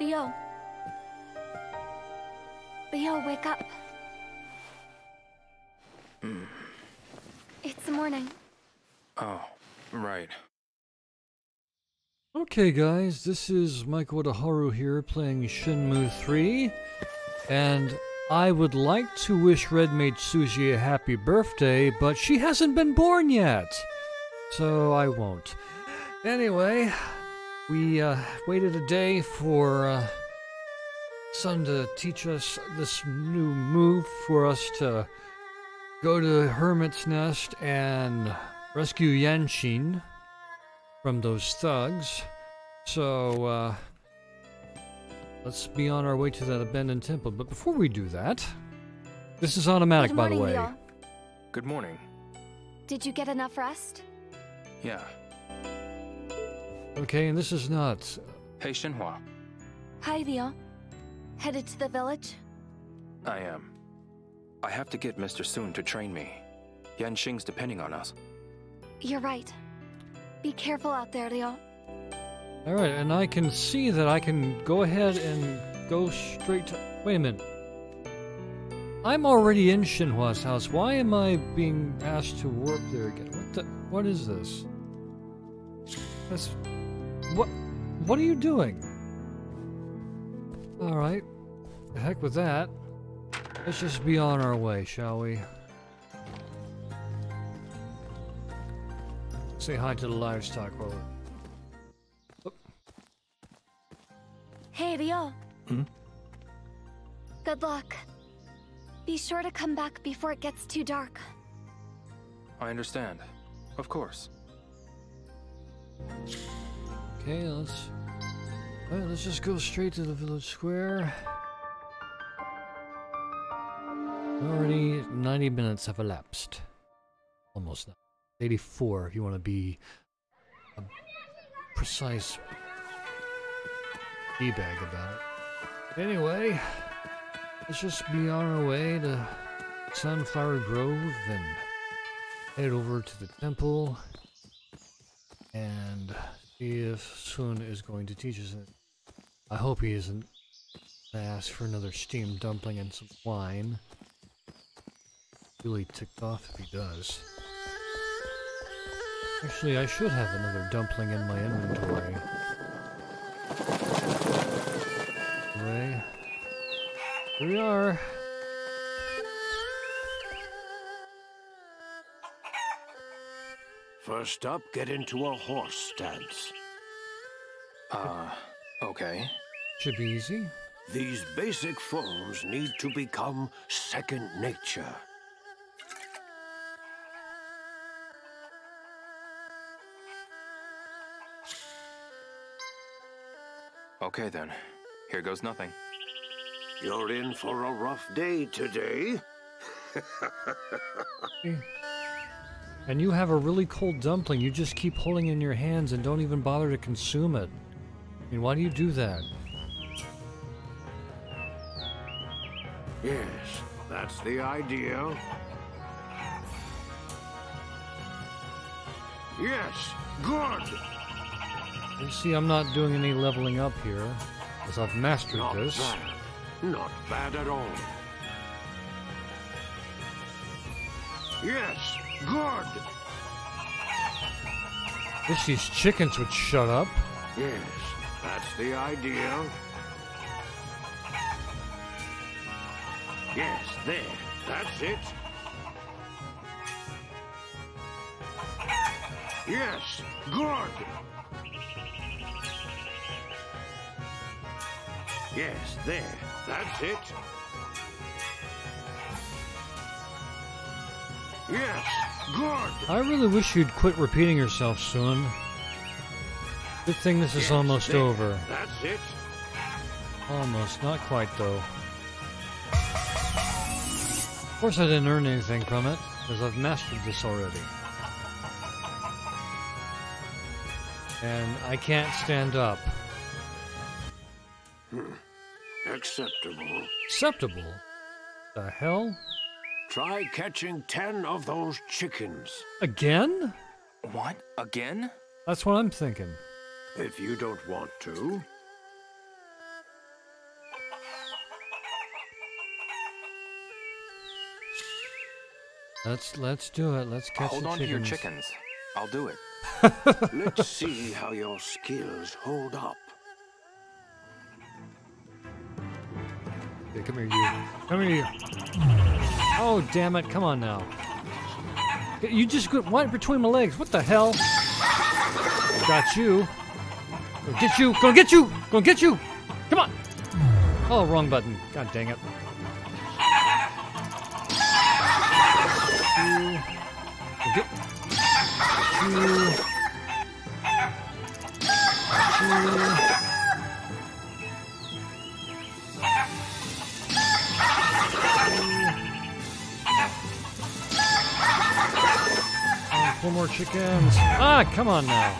Ryo. Ryo, wake up. It's morning. Oh, right. Okay, guys, this is Maiku Wotaharu here playing Shenmue 3, and I would like to wish Red Maid Suji a happy birthday, but she hasn't been born yet, so I won't. Anyway, we uh, waited a day for uh, Sun to teach us this new move for us to go to the Hermit's Nest and rescue Yanshin from those thugs. So, uh, let's be on our way to that abandoned temple. But before we do that, this is automatic, Good by the morning, way. Ryo. Good morning. Did you get enough rest? Yeah. Okay, and this is not. Hey, Shenhua. Hi, Ryo. Headed to the village? I am. I have to get Mr. Sun to train me. Yan Xing's depending on us. You're right. Be careful out there, Ryo. Alright, and I can see that I can go ahead and go straight to. Wait a minute. I'm already in Shenhua's house. Why am I being asked to work there again? What the. What is this? That's. What. What are you doing? Alright. The heck with that. Let's just be on our way, shall we? Say hi to the livestock while we're Hey, Ryo. Hmm? Good luck. Be sure to come back before it gets too dark. I understand. Of course. Okay, let's. Let's just go straight to the village square. Already 90 minutes have elapsed. Almost now. 84 if you want to be a precise D-bag about it. Anyway, let's just be on our way to Sunflower Grove and head over to the temple and if Sun is going to teach us it. I hope he isn't gonna ask for another steamed dumpling and some wine. Really ticked off if he does. Actually, I should have another dumpling in my inventory. Anyway, here we are. First up, get into a horse stance. Uh, okay. Should be easy. These basic forms need to become second nature. Okay then. Here goes nothing. You're in for a rough day today. And you have a really cold dumpling. You just keep holding in your hands and don't even bother to consume it. I mean, why do you do that? Yes, that's the idea. Yes, good. You see, I'm not doing any leveling up here, as I've mastered Not this. bad. Not bad at all. Yes, good. Wish these chickens would shut up. Yes, that's the idea. Yes, there. That's it. Yes, good. Yes, there. That's it. Yes, good. I really wish you'd quit repeating yourself soon. Good thing this is Yes, almost there. over. That's it. Almost, not quite though. Of course, I didn't earn anything from it, because I've mastered this already. And I can't stand up. Hmm. Acceptable. Acceptable? The hell? Try catching ten of those chickens. Again? What? Again? That's what I'm thinking. If you don't want to. Let's let's do it. Let's catch Hold the on to your chickens. I'll do it. let's see how your skills hold up. Hey, come here, you. Come here, you. Oh, damn it! Come on now. You just got right between my legs. What the hell? Got you. Gonna get you. Gonna get you. Gonna get you. Come on. Oh, wrong button. God dang it. You. Gonna Get you. Got you. Four more chickens. Ah, come on now.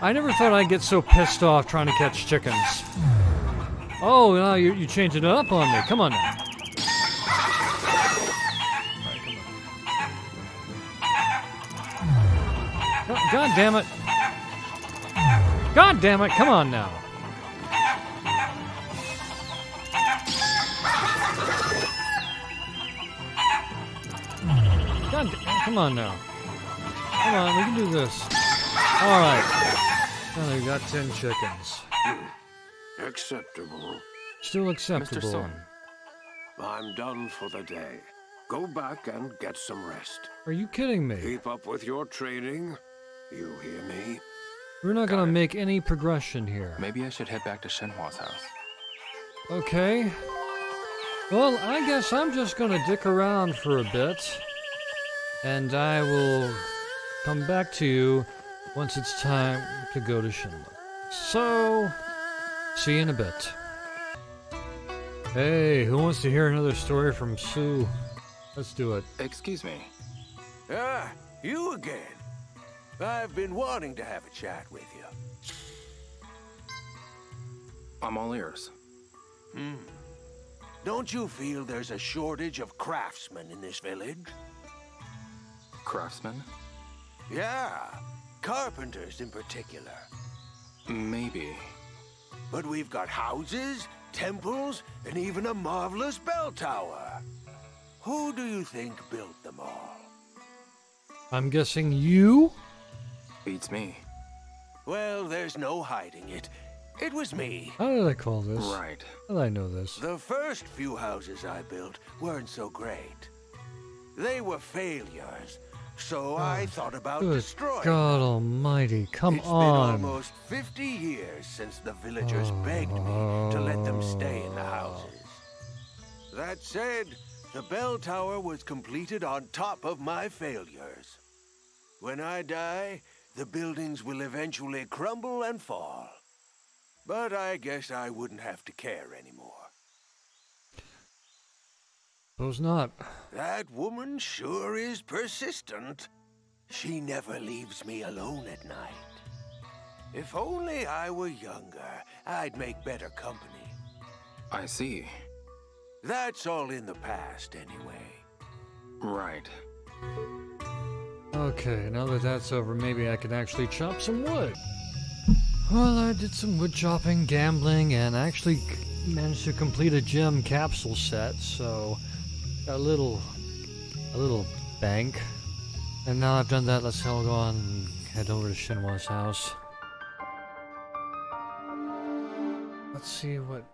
I never thought I'd get so pissed off trying to catch chickens. Oh, now you you changing it up on me. Come on now. God damn it. God damn it, come on now. God, come on now. Come on, we can do this. All right. Now we got ten chickens. Acceptable. Still acceptable. Mr. acceptable. Sun, I'm done for the day. Go back and get some rest. Are you kidding me? Keep up with your training. You hear me? We're not gonna make any progression here. maybe I should head back to Shenhua's house. Okay. Well, I guess I'm just gonna dick around for a bit. And I will come back to you once it's time to go to Shinla. So, see you in a bit. Hey, who wants to hear another story from Sue? Let's do it. Excuse me. Ah, you again. I've been wanting to have a chat with you. I'm all ears. Hmm. Don't you feel there's a shortage of craftsmen in this village? Craftsman? Yeah, carpenters in particular. Maybe. But we've got houses, temples, and even a marvelous bell tower. Who do you think built them all? I'm guessing you? Beats me. Well, there's no hiding it. It was me. How did I call this? Right. How did I know this? The first few houses I built weren't so great. They were failures, so ah, I thought about Oh, Good destroying God. Almighty! Come It's on! been almost 50 years since the villagers ah. begged me to let them stay in the houses. That said, the bell tower was completed on top of my failures. When I die, the buildings will eventually crumble and fall. But I guess I wouldn't have to care anymore. Suppose not. That woman sure is persistent. She never leaves me alone at night. If only I were younger, I'd make better company. I see. That's all in the past, anyway. Right. Okay, now that that's over, maybe I can actually chop some wood. Well, I did some wood chopping, gambling, and actually managed to complete a gem capsule set, so got a little, a little bank. And now I've done that, let's all go on and head over to Shenhua's house. Let's see what.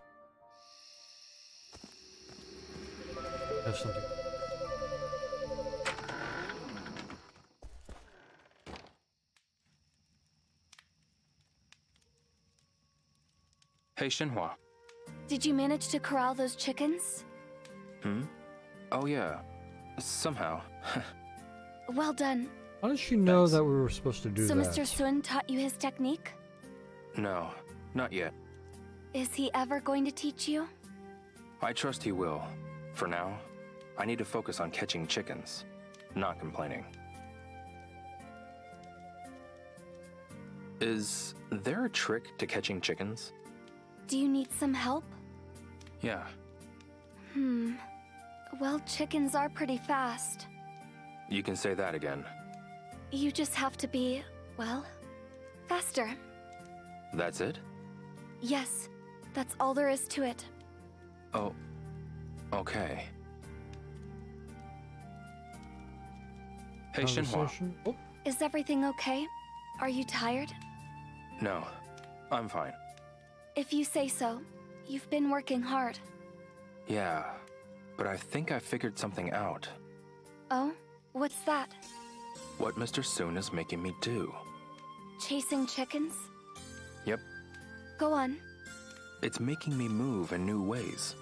Have something. Hey, Shenhua. Did you manage to corral those chickens? Hmm? Oh, yeah. Somehow. Well done. How did she know Thanks. that we were supposed to do so that? Mr. Sun taught you his technique? no, not yet. Is he ever going to teach you? I trust he will. For now, I need to focus on catching chickens, not complaining. Is there a trick to catching chickens? Do you need some help? Yeah. Hmm. Well, chickens are pretty fast. You can say that again. You just have to be, well, faster. That's it? Yes, that's all there is to it. Oh, okay. Hey, Shenhua. Oh, Is everything okay? Are you tired? No, I'm fine. If you say so. You've been working hard. Yeah, but I think I figured something out. Oh? What's that? What Mr. Sun is making me do. Chasing chickens? Yep, Go on. it's making me move in new ways.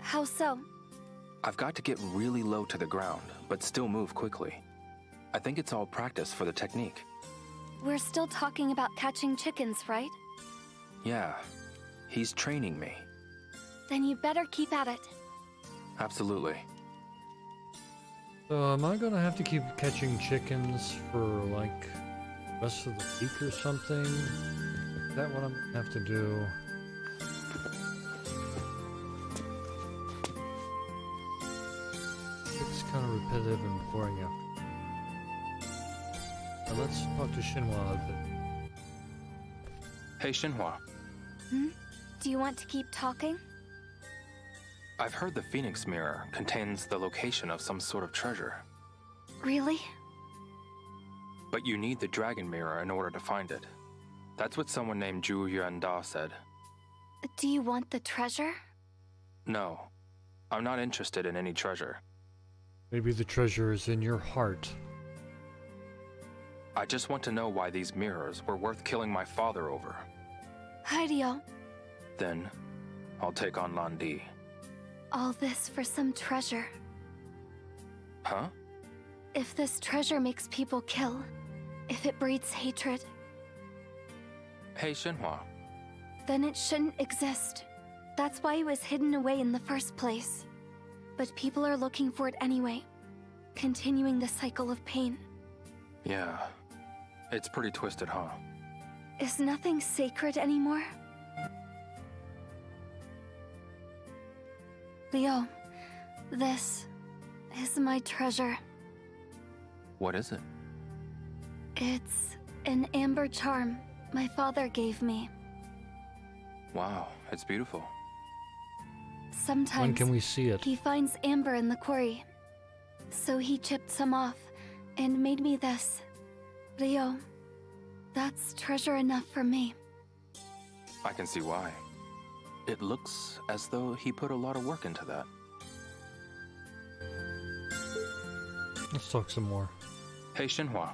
How so? I've got to get really low to the ground, but still move quickly. I think it's all practice for the technique. We're still talking about catching chickens, right? Yeah, he's training me. Then you better keep at it. Absolutely. so am I gonna have to keep catching chickens for like rest of the week or something? Is that what I'm gonna have to do? It's kind of repetitive and boring after. Now let's talk to Shenhua a bit. Hey, Shenhua. Hmm? Do you want to keep talking? I've heard the Phoenix Mirror contains the location of some sort of treasure, Really? but you need the Dragon Mirror in order to find it. That's what someone named Zhu Yuan Da said. Do you want the treasure? No, I'm not interested in any treasure. Maybe the treasure is in your heart. I just want to know why these mirrors were worth killing my father over. Haidio, Then, I'll take on Lan Di. All this for some treasure. Huh? If this treasure makes people kill, if it breeds hatred, Hey, Shenhua. then it shouldn't exist. That's why it was hidden away in the first place. But people are looking for it anyway, continuing the cycle of pain. Yeah. It's pretty twisted, huh? Is nothing sacred anymore? Ryo, this is my treasure. What is it? It's an amber charm my father gave me. Wow, it's beautiful. Sometimes When can we see it? he finds amber in the quarry. So he chipped some off and made me this. Ryo, that's treasure enough for me. I can see why. It looks as though he put a lot of work into that. Let's talk some more. Hey, Shenhua.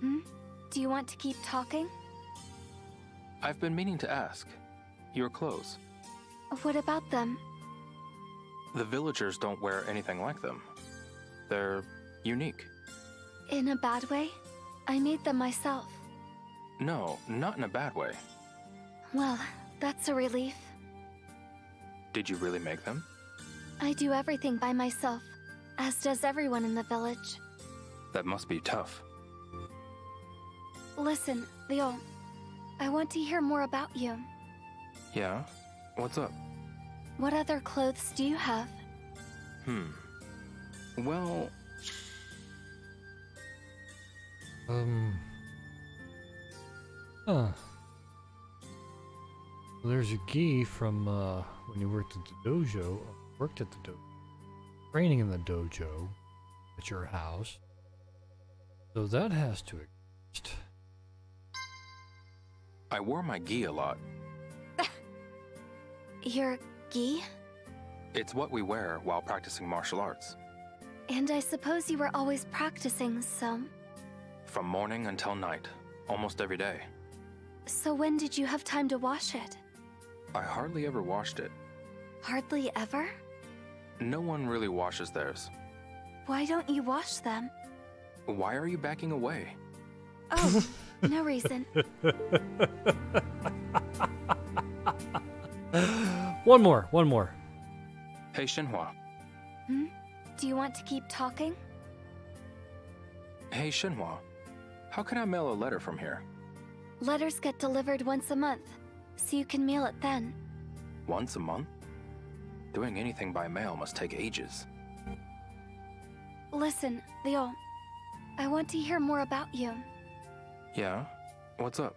Hmm? Do you want to keep talking? I've been meaning to ask. Your clothes. What about them? The villagers don't wear anything like them. They're unique. In a bad way? I made them myself. No, not in a bad way. Well, that's a relief. Did you really make them? I do everything by myself, as does everyone in the village. That must be tough. Listen, Ryo, I want to hear more about you. Yeah? What's up? What other clothes do you have? Hmm. Well, Um. Huh. Well, there's a gi from uh, when you worked at the dojo. Worked at the dojo. Training in the dojo at your house. So that has to exist. I wore my gi a lot. Your gi? It's what we wear while practicing martial arts. And I suppose you were always practicing, some. From morning until night, almost every day. So when did you have time to wash it? I hardly ever washed it. Hardly ever? No one really washes theirs. Why don't you wash them? Why are you backing away? Oh, no reason. One more, one more. Hey, Shenhua. Hmm? Do you want to keep talking? Hey, Shenhua. How can I mail a letter from here? Letters get delivered once a month, so you can mail it then. Once a month? Doing anything by mail must take ages. Listen, Ryo, I want to hear more about you. Yeah? What's up?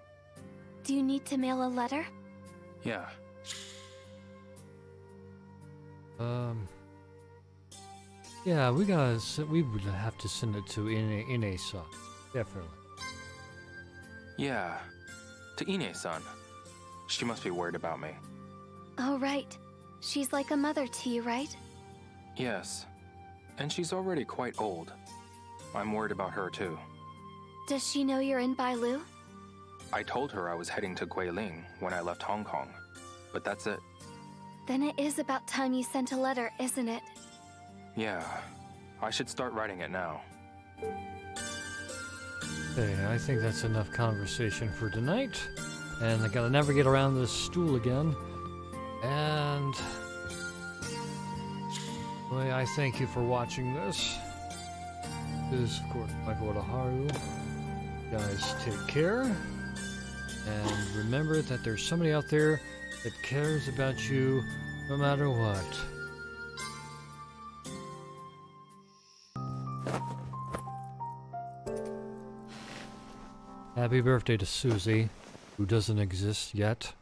Do you need to mail a letter? Yeah. Um. Yeah, we gotta. We would have to send it to Ine Ine-san. Definitely. Yeah, to Ine-san. She must be worried about me. Oh, right. She's like a mother to you, right? Yes, and she's already quite old. I'm worried about her too. Does she know you're in Bailu? I told her I was heading to Guilin when I left Hong Kong, but that's it. Then it is about time you sent a letter, isn't it? Yeah, I should start writing it now. Hey, I think that's enough conversation for tonight. And I gotta never get around this stool again. And... Well, I thank you for watching this. This is, of course, Michael Odaharu. You guys take care. And remember that there's somebody out there that cares about you no matter what. Happy birthday to Susie, who doesn't exist yet.